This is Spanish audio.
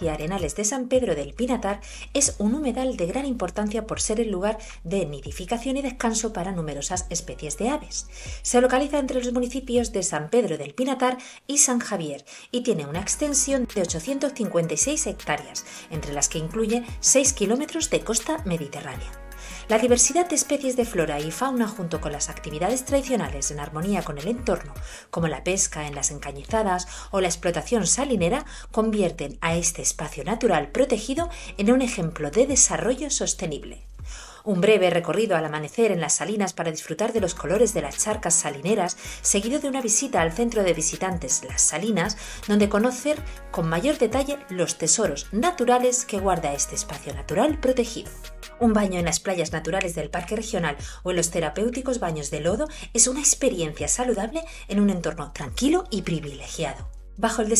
y arenales de San Pedro del Pinatar es un humedal de gran importancia por ser el lugar de nidificación y descanso para numerosas especies de aves. Se localiza entre los municipios de San Pedro del Pinatar y San Javier y tiene una extensión de 856 hectáreas, entre las que incluye 6 kilómetros de costa mediterránea. La diversidad de especies de flora y fauna junto con las actividades tradicionales en armonía con el entorno, como la pesca en las encañizadas o la explotación salinera, convierten a este espacio natural protegido en un ejemplo de desarrollo sostenible. Un breve recorrido al amanecer en las salinas para disfrutar de los colores de las charcas salineras, seguido de una visita al centro de visitantes Las Salinas, donde conocer con mayor detalle los tesoros naturales que guarda este espacio natural protegido. Un baño en las playas naturales del Parque Regional o en los terapéuticos baños de lodo es una experiencia saludable en un entorno tranquilo y privilegiado. Bajo el